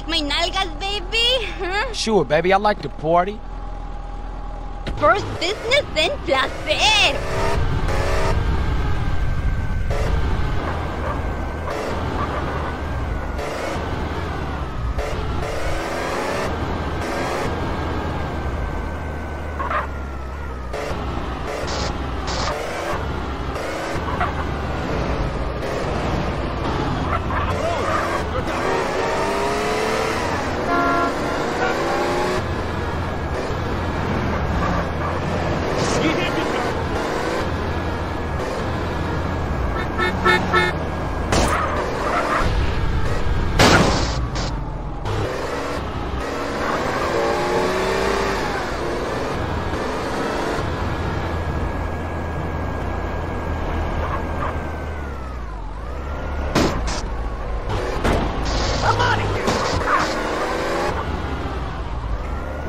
Like my nalgas, baby? Huh? Sure, baby, I like to party. First business, then placer.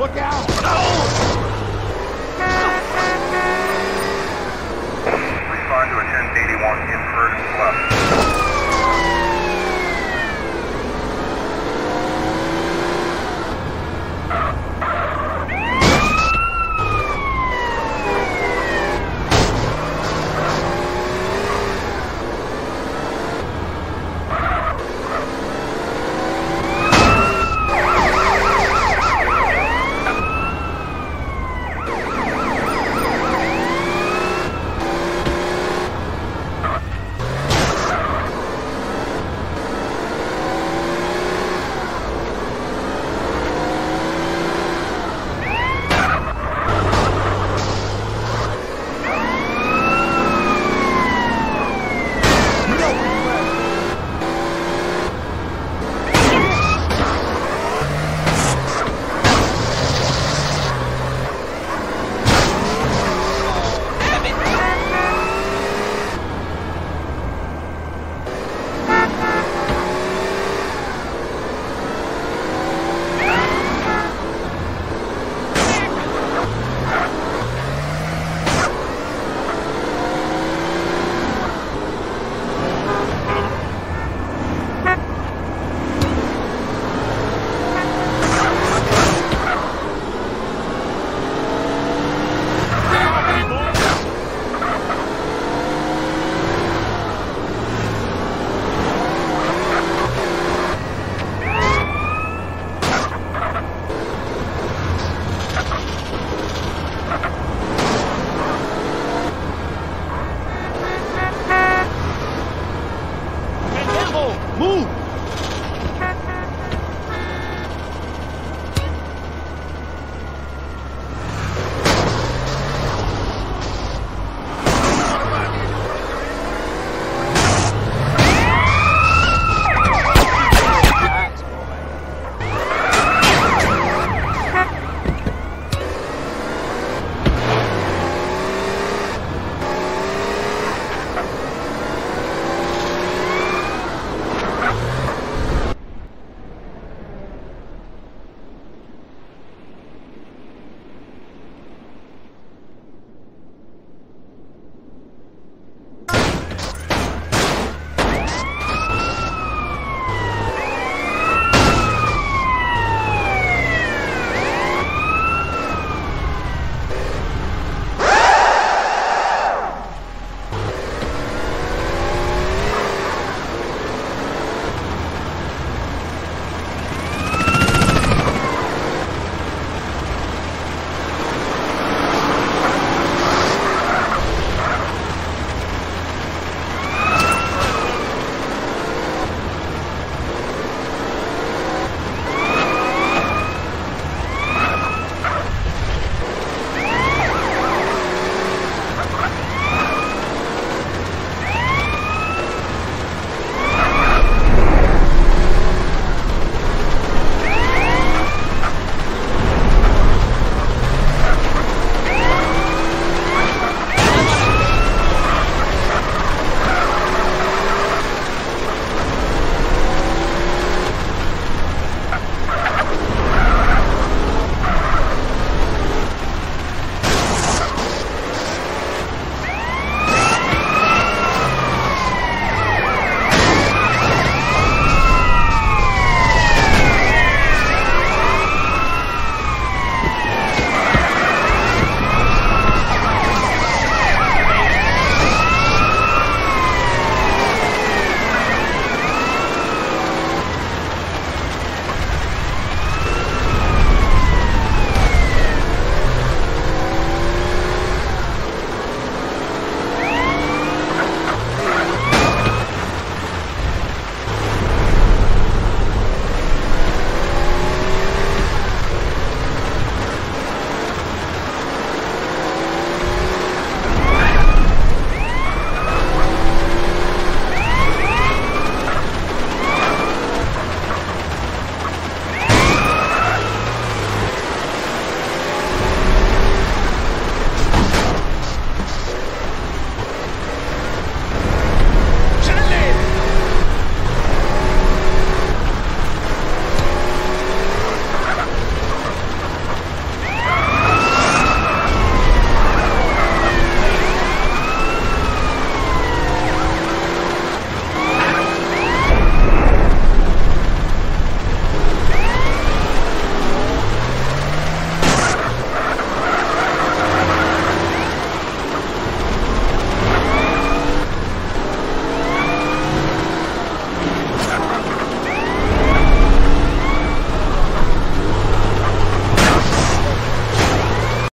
Look out! Respond to a 1081 in First Club.